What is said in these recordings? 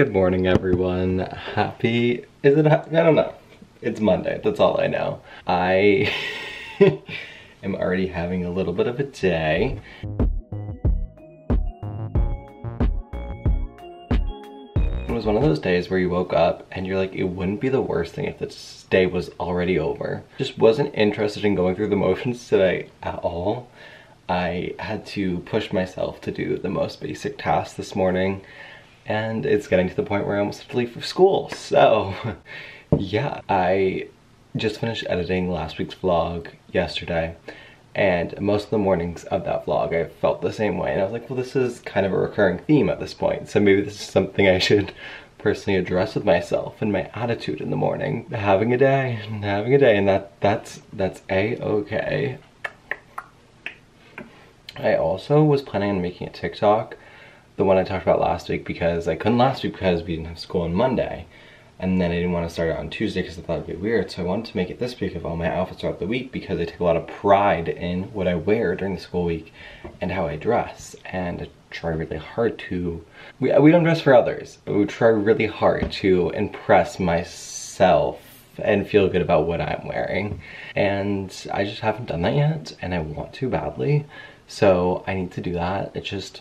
Good morning, everyone. Happy, is it, I don't know. It's Monday, that's all I know. I am already having a little bit of a day. It was one of those days where you woke up and you're like, it wouldn't be the worst thing if this day was already over. Just wasn't interested in going through the motions today at all. I had to push myself to do the most basic tasks this morning and it's getting to the point where I almost have to leave for school. So yeah, I just finished editing last week's vlog yesterday and most of the mornings of that vlog I felt the same way and I was like, well this is kind of a recurring theme at this point so maybe this is something I should personally address with myself and my attitude in the morning. Having a day, having a day and that that's that's a-okay. I also was planning on making a TikTok the one I talked about last week because I couldn't last week because we didn't have school on Monday. And then I didn't want to start it on Tuesday because I thought it'd be weird. So I wanted to make it this week of all my outfits throughout the week because I take a lot of pride in what I wear during the school week and how I dress. And I try really hard to, we, we don't dress for others, but we try really hard to impress myself and feel good about what I'm wearing. And I just haven't done that yet and I want to badly. So I need to do that. It's just,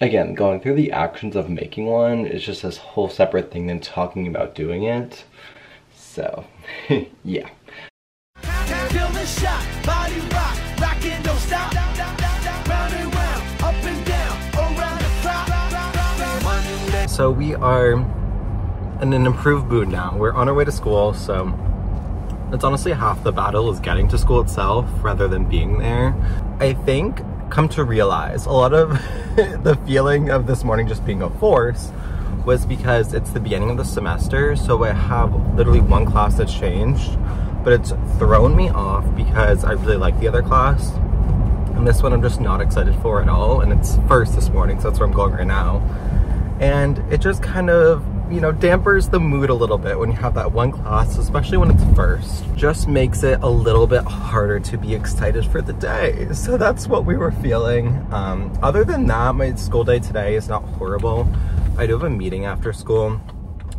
again, going through the actions of making one is just this whole separate thing than talking about doing it. So, yeah. So we are in an improved mood now. We're on our way to school, so it's honestly half the battle is getting to school itself rather than being there. I think come to realize a lot of the feeling of this morning just being a force was because it's the beginning of the semester so I have literally one class that's changed but it's thrown me off because I really like the other class. And this one I'm just not excited for at all and it's first this morning so that's where I'm going right now. And it just kind of you know, dampers the mood a little bit when you have that one class, especially when it's first. Just makes it a little bit harder to be excited for the day. So that's what we were feeling. Um, other than that, my school day today is not horrible. I do have a meeting after school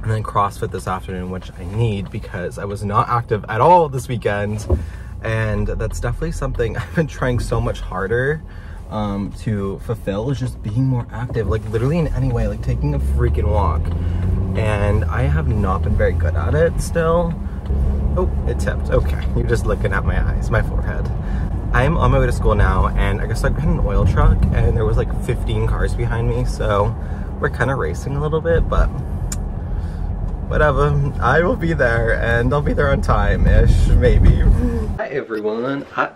and then CrossFit this afternoon, which I need because I was not active at all this weekend. And that's definitely something I've been trying so much harder um, to fulfill is just being more active, like literally in any way, like taking a freaking walk and I have not been very good at it still. Oh, it tipped. Okay, you're just looking at my eyes, my forehead. I'm on my way to school now, and I guess I got an oil truck, and there was like 15 cars behind me, so we're kind of racing a little bit, but whatever. I will be there, and I'll be there on time-ish, maybe. Hi, everyone. Hi.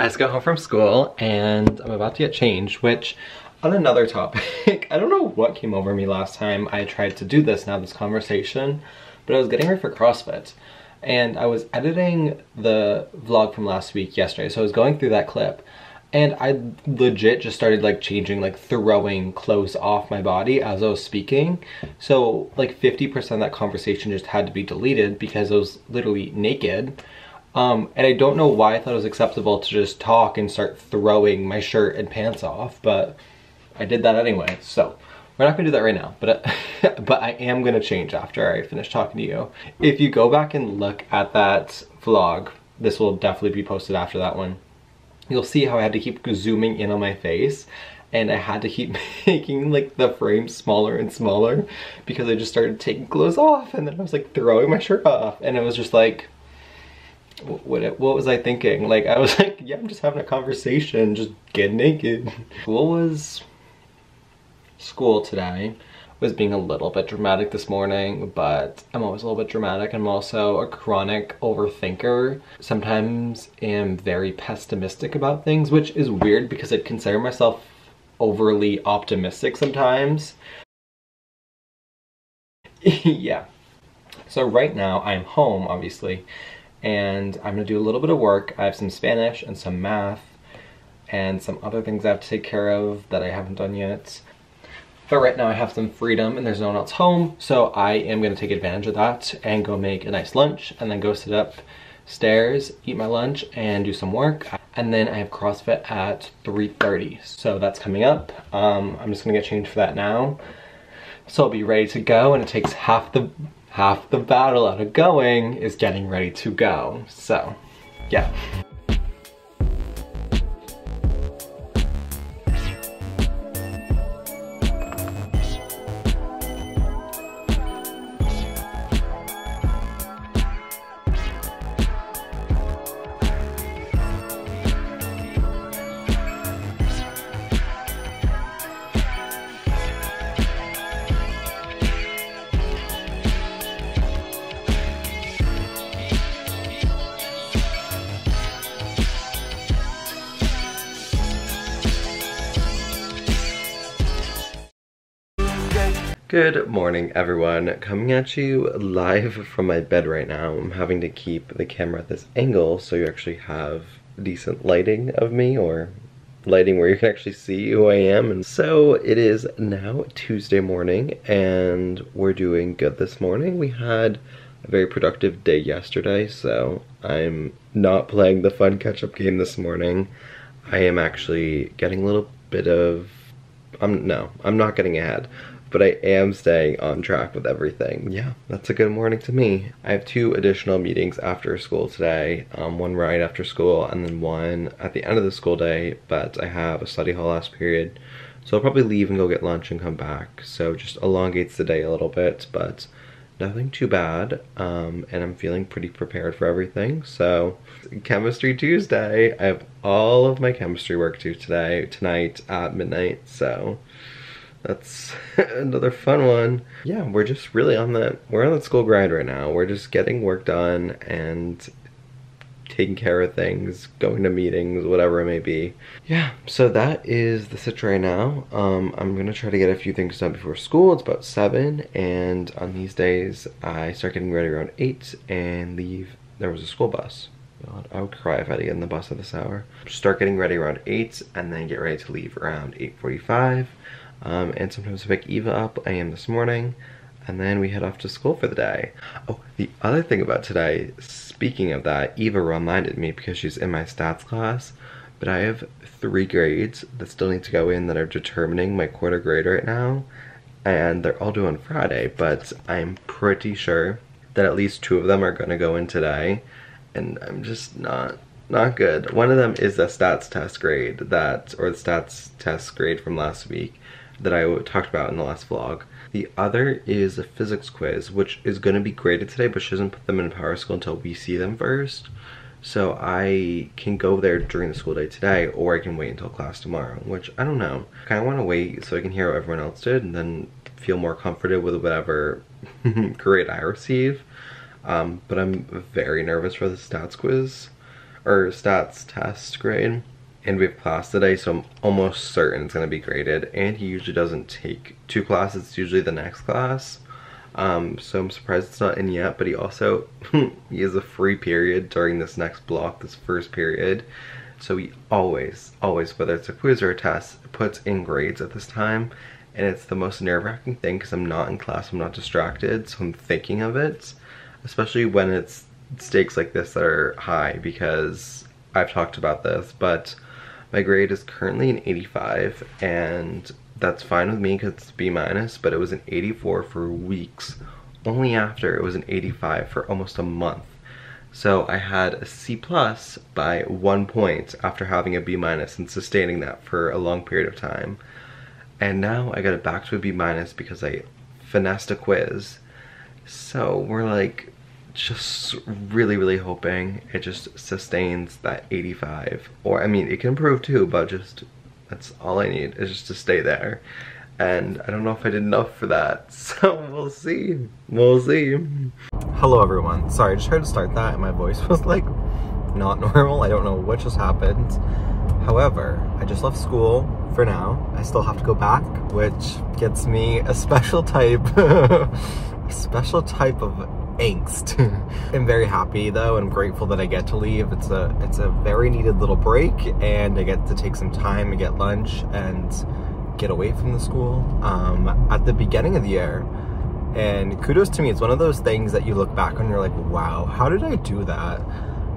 I just got home from school, and I'm about to get changed, which on another topic, I don't know what came over me last time I tried to do this, now this conversation, but I was getting ready for CrossFit and I was editing the vlog from last week yesterday, so I was going through that clip and I legit just started like changing, like throwing clothes off my body as I was speaking. So like 50% of that conversation just had to be deleted because I was literally naked. Um, and I don't know why I thought it was acceptable to just talk and start throwing my shirt and pants off, but I did that anyway, so we're not gonna do that right now, but, uh, but I am gonna change after I finish talking to you. If you go back and look at that vlog, this will definitely be posted after that one, you'll see how I had to keep zooming in on my face and I had to keep making like the frame smaller and smaller because I just started taking clothes off and then I was like throwing my shirt off and it was just like what, what was I thinking? Like I was like, yeah, I'm just having a conversation, just get naked. What was school today was being a little bit dramatic this morning, but I'm always a little bit dramatic. I'm also a chronic overthinker. Sometimes am very pessimistic about things, which is weird because I consider myself overly optimistic sometimes. yeah. So right now I'm home, obviously, and I'm gonna do a little bit of work. I have some Spanish and some math and some other things I have to take care of that I haven't done yet. But right now I have some freedom and there's no one else home, so I am gonna take advantage of that and go make a nice lunch and then go sit upstairs, eat my lunch and do some work. And then I have CrossFit at 3.30, so that's coming up. Um, I'm just gonna get changed for that now. So I'll be ready to go and it takes half the half the battle out of going is getting ready to go. So, yeah. Good morning everyone. Coming at you live from my bed right now. I'm having to keep the camera at this angle so you actually have decent lighting of me or lighting where you can actually see who I am. And so it is now Tuesday morning and we're doing good this morning. We had a very productive day yesterday so I'm not playing the fun catch-up game this morning. I am actually getting a little bit of I'm no, I'm not getting ahead but I am staying on track with everything. Yeah, that's a good morning to me. I have two additional meetings after school today, um, one right after school and then one at the end of the school day, but I have a study hall last period. So I'll probably leave and go get lunch and come back. So just elongates the day a little bit, but nothing too bad. Um, and I'm feeling pretty prepared for everything. So Chemistry Tuesday, I have all of my chemistry work due today, tonight at midnight. So that's another fun one. Yeah, we're just really on that we're on the school grind right now. We're just getting work done and taking care of things, going to meetings, whatever it may be. Yeah, so that is the sit right now. Um, I'm gonna try to get a few things done before school. It's about seven, and on these days I start getting ready around eight and leave. There was a school bus. God, I would cry if I had to get in the bus at this hour. Start getting ready around 8 and then get ready to leave around 8.45. Um, and sometimes I pick Eva up, am this morning, and then we head off to school for the day. Oh, the other thing about today, speaking of that, Eva reminded me because she's in my stats class, but I have three grades that still need to go in that are determining my quarter grade right now, and they're all due on Friday, but I'm pretty sure that at least two of them are gonna go in today, and I'm just not not good. One of them is the stats test grade that, or the stats test grade from last week that I talked about in the last vlog. The other is a physics quiz, which is going to be graded today, but she doesn't put them in Power School until we see them first. So I can go there during the school day today, or I can wait until class tomorrow, which I don't know. I kind of want to wait so I can hear what everyone else did and then feel more comforted with whatever grade I receive. Um, but I'm very nervous for the stats quiz, or stats test grade and we have class today so I'm almost certain it's going to be graded. And he usually doesn't take two classes it's usually the next class. Um, so I'm surprised it's not in yet but he also he has a free period during this next block this first period. So he always always whether it's a quiz or a test puts in grades at this time. And it's the most nerve-wracking thing because I'm not in class I'm not distracted so I'm thinking of it. Especially when it's stakes like this that are high because I've talked about this but my grade is currently an 85 and that's fine with me because it's B minus, but it was an 84 for weeks. Only after it was an 85 for almost a month. So I had a C plus by one point after having a B minus and sustaining that for a long period of time. And now I got it back to a B minus because I finessed a quiz. So we're like just really, really hoping it just sustains that 85. Or, I mean, it can improve too, but just, that's all I need is just to stay there. And I don't know if I did enough for that, so we'll see. We'll see. Hello everyone. Sorry, I just tried to start that and my voice was like not normal. I don't know what just happened. However, I just left school for now. I still have to go back, which gets me a special type, a special type of angst. I'm very happy though and grateful that I get to leave. It's a it's a very needed little break and I get to take some time and get lunch and get away from the school um, at the beginning of the year. And kudos to me, it's one of those things that you look back on and you're like, wow, how did I do that?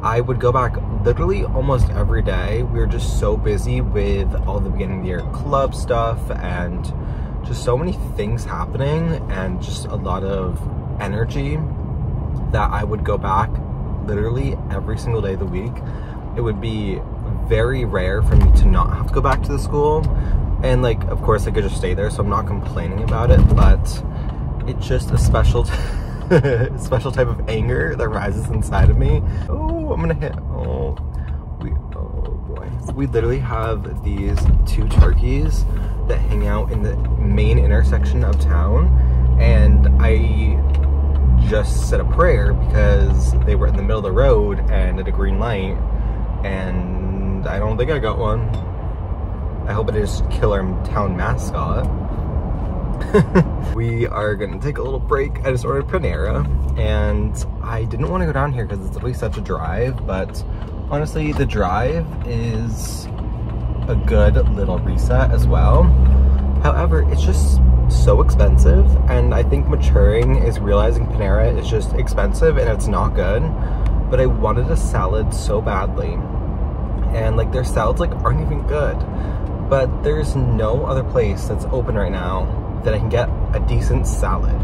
I would go back literally almost every day. We were just so busy with all the beginning of the year club stuff and just so many things happening and just a lot of energy that I would go back literally every single day of the week. It would be very rare for me to not have to go back to the school. And like, of course I could just stay there, so I'm not complaining about it, but it's just a special, special type of anger that rises inside of me. Oh, I'm gonna hit, oh, we, oh boy. We literally have these two turkeys that hang out in the main intersection of town. And I just said a prayer because they were in the middle of the road and at a green light and I don't think I got one. I hope it is killer town mascot. we are gonna take a little break. I just ordered Panera and I didn't want to go down here because it's literally such a drive, but honestly the drive is a good little reset as well. However, it's just so expensive and I think maturing is realizing Panera is just expensive and it's not good. But I wanted a salad so badly. And like their salads like aren't even good. But there's no other place that's open right now that I can get a decent salad.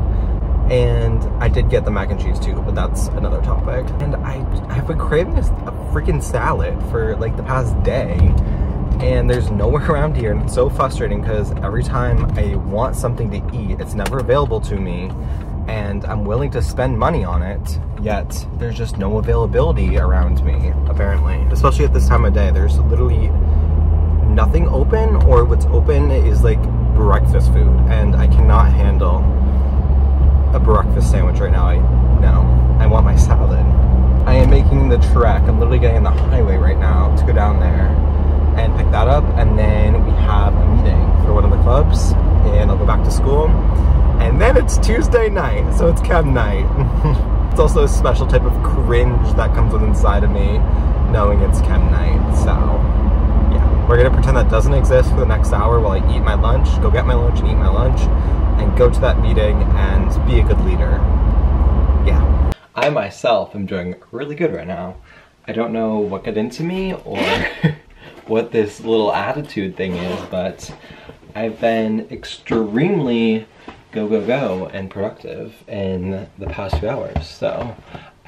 And I did get the mac and cheese too, but that's another topic. And I, I've been craving a, a freaking salad for like the past day and there's nowhere around here and it's so frustrating because every time I want something to eat, it's never available to me and I'm willing to spend money on it, yet there's just no availability around me, apparently. Especially at this time of day, there's literally nothing open or what's open is like breakfast food and I cannot handle a breakfast sandwich right now. I no, I want my salad. I am making the trek. I'm literally getting on the highway right now to go down there and pick that up. And then we have a meeting for one of the clubs and I'll go back to school. And then it's Tuesday night, so it's chem night. it's also a special type of cringe that comes with inside of me knowing it's chem night, so yeah. We're gonna pretend that doesn't exist for the next hour while I eat my lunch, go get my lunch and eat my lunch, and go to that meeting and be a good leader. Yeah. I myself am doing really good right now. I don't know what got into me or what this little attitude thing is, but I've been extremely go, go, go and productive in the past few hours. So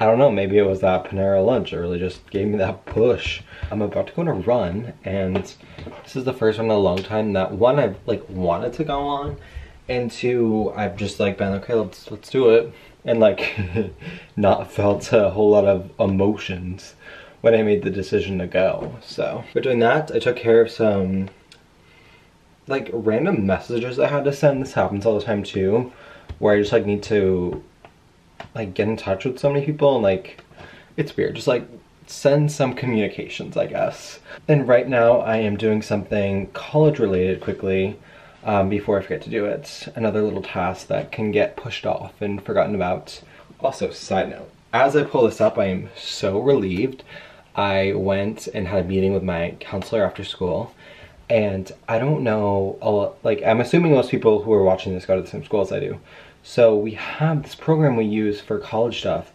I don't know, maybe it was that Panera lunch that really just gave me that push. I'm about to go on a run and this is the first one in a long time that one, I've like wanted to go on and two, I've just like been, okay, let's, let's do it. And like not felt a whole lot of emotions when I made the decision to go. So we're doing that. I took care of some like random messages I had to send. This happens all the time too, where I just like need to like get in touch with so many people and like it's weird. Just like send some communications, I guess. And right now I am doing something college related quickly um, before I forget to do it. Another little task that can get pushed off and forgotten about. Also, side note, as I pull this up, I am so relieved I went and had a meeting with my counselor after school. And I don't know, like, I'm assuming most people who are watching this go to the same school as I do. So we have this program we use for college stuff.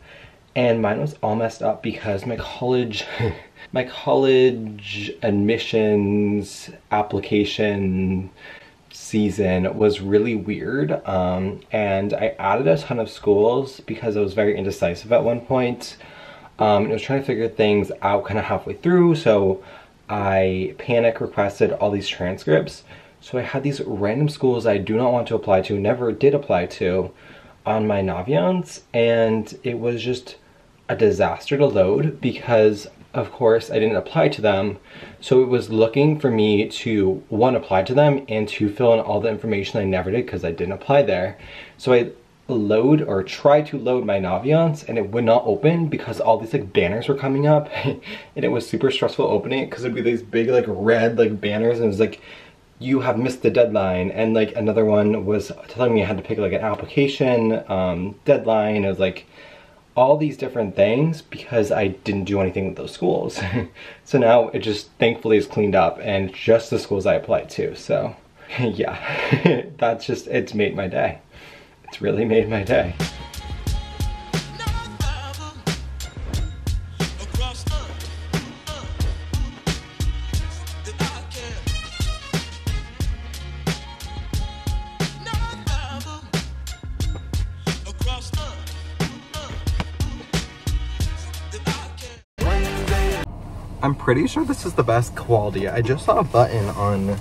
And mine was all messed up because my college, my college admissions application season was really weird. Um, and I added a ton of schools because I was very indecisive at one point. Um, and I was trying to figure things out kind of halfway through, so I panic requested all these transcripts. So I had these random schools I do not want to apply to, never did apply to, on my Naviance, and it was just a disaster to load because of course I didn't apply to them so it was looking for me to one apply to them and to fill in all the information I never did because I didn't apply there so I load or try to load my Naviance and it would not open because all these like banners were coming up and it was super stressful opening it because it'd be these big like red like banners and it was like you have missed the deadline and like another one was telling me I had to pick like an application um, deadline it was like all these different things because I didn't do anything with those schools. So now it just thankfully is cleaned up and just the schools I applied to so yeah. That's just it's made my day it's really made my day. I'm pretty sure this is the best quality. I just saw a button on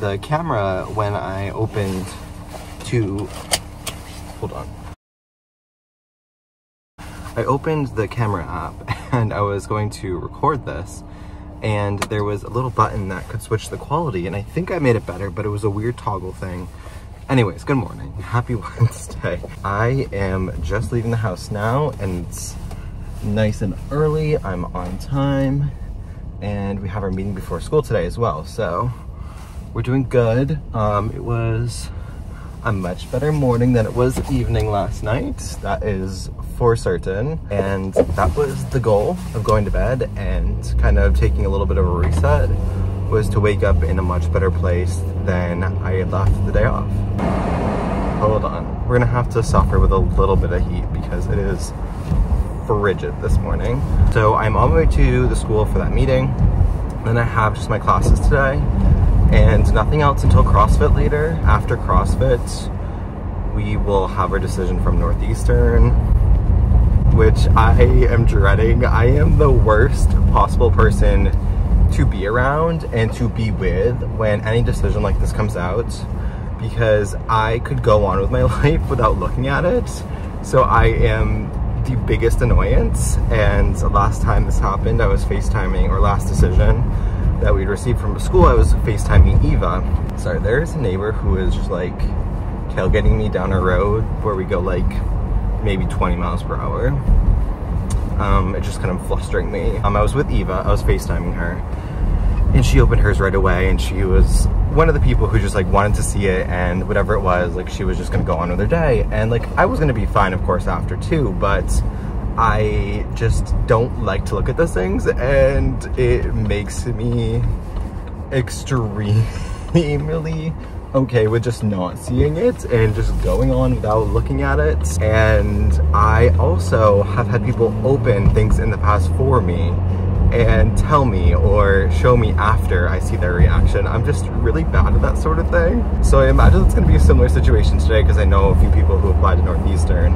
the camera when I opened to hold on. I opened the camera app and I was going to record this and there was a little button that could switch the quality and I think I made it better, but it was a weird toggle thing. Anyways, good morning. Happy Wednesday. I am just leaving the house now and it's nice and early. I'm on time and we have our meeting before school today as well. So we're doing good. Um, it was a much better morning than it was evening last night. That is for certain. And that was the goal of going to bed and kind of taking a little bit of a reset was to wake up in a much better place than I had left the day off. Hold on. We're gonna have to suffer with a little bit of heat because it is frigid this morning. So I'm on my way to the school for that meeting. Then I have just my classes today and nothing else until CrossFit later. After CrossFit, we will have our decision from Northeastern, which I am dreading. I am the worst possible person to be around and to be with when any decision like this comes out because I could go on with my life without looking at it. So I am the biggest annoyance and last time this happened I was FaceTiming, or last decision, that we'd received from school, I was FaceTiming Eva. Sorry, there's a neighbor who is just like tailgating me down a road where we go like maybe 20 miles per hour. Um, it's just kind of flustering me. Um, I was with Eva, I was FaceTiming her, and she opened hers right away, and she was one of the people who just like wanted to see it, and whatever it was, like she was just gonna go on with her day, and like I was gonna be fine, of course, after too, but I just don't like to look at those things and it makes me extremely okay with just not seeing it and just going on without looking at it. And I also have had people open things in the past for me and tell me or show me after I see their reaction. I'm just really bad at that sort of thing. So I imagine it's gonna be a similar situation today because I know a few people who applied to Northeastern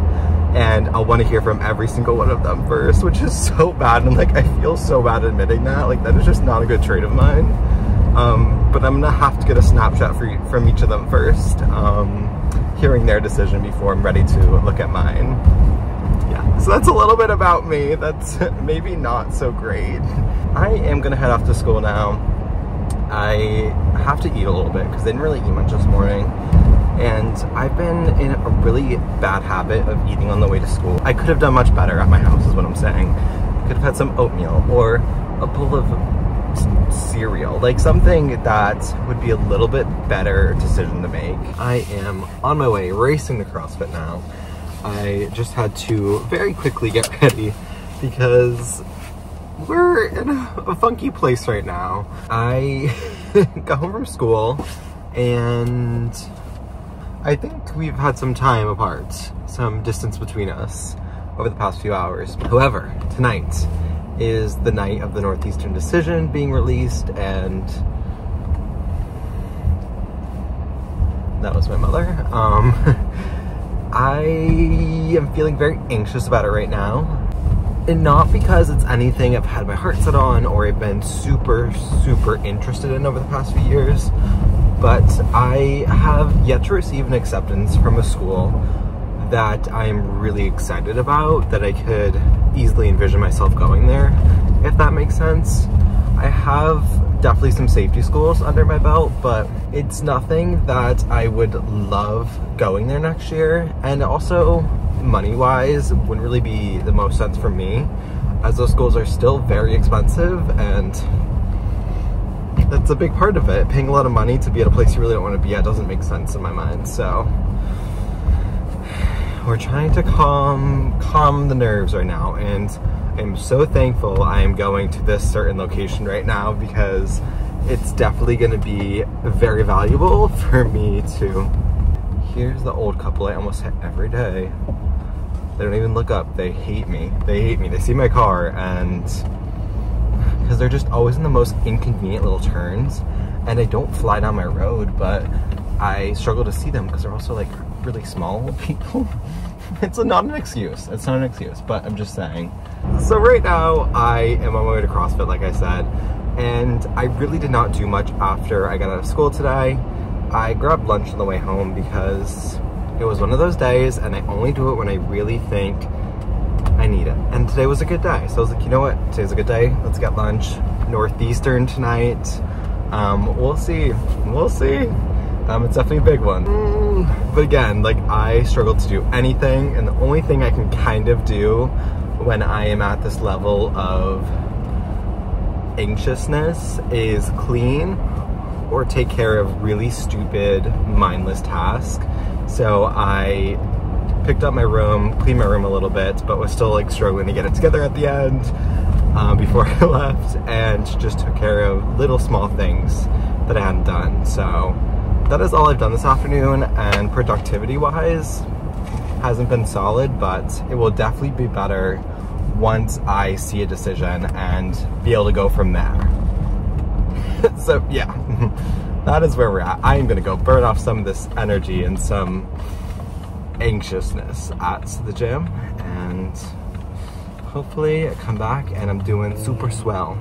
and I'll want to hear from every single one of them first, which is so bad. And like, I feel so bad admitting that. Like, that is just not a good trait of mine. Um, but I'm gonna have to get a snapshot for, from each of them first, um, hearing their decision before I'm ready to look at mine. Yeah, so that's a little bit about me. That's maybe not so great. I am gonna head off to school now. I have to eat a little bit because I didn't really eat much this morning and I've been in a really bad habit of eating on the way to school. I could have done much better at my house is what I'm saying. I could have had some oatmeal or a bowl of cereal, like something that would be a little bit better decision to make. I am on my way racing the CrossFit now. I just had to very quickly get ready because we're in a, a funky place right now. I got home from school and I think we've had some time apart, some distance between us over the past few hours. However, tonight is the night of the Northeastern decision being released and that was my mother. Um, I am feeling very anxious about it right now. And not because it's anything I've had my heart set on or I've been super, super interested in over the past few years, but I have yet to receive an acceptance from a school that I'm really excited about, that I could easily envision myself going there, if that makes sense. I have definitely some safety schools under my belt, but it's nothing that I would love going there next year. And also, money-wise, wouldn't really be the most sense for me, as those schools are still very expensive and that's a big part of it. Paying a lot of money to be at a place you really don't want to be at doesn't make sense in my mind. So we're trying to calm calm the nerves right now and I'm so thankful I am going to this certain location right now because it's definitely going to be very valuable for me to here's the old couple I almost hit every day they don't even look up they hate me they hate me they see my car and because they're just always in the most inconvenient little turns and they don't fly down my road, but I struggle to see them because they're also like really small people. it's not an excuse. It's not an excuse, but I'm just saying. So right now I am on my way to CrossFit, like I said, and I really did not do much after I got out of school today. I grabbed lunch on the way home because it was one of those days and I only do it when I really think I need it. And today was a good day. So I was like, you know what? Today's a good day. Let's get lunch. Northeastern tonight. Um, we'll see. We'll see. Um, it's definitely a big one. Mm. But again, like I struggle to do anything and the only thing I can kind of do when I am at this level of anxiousness is clean or take care of really stupid, mindless tasks. So I picked up my room, cleaned my room a little bit, but was still like struggling to get it together at the end um, before I left and just took care of little small things that I hadn't done. So that is all I've done this afternoon and productivity wise hasn't been solid, but it will definitely be better once I see a decision and be able to go from there. so yeah, that is where we're at. I am gonna go burn off some of this energy and some anxiousness at the gym and hopefully I come back and I'm doing super swell.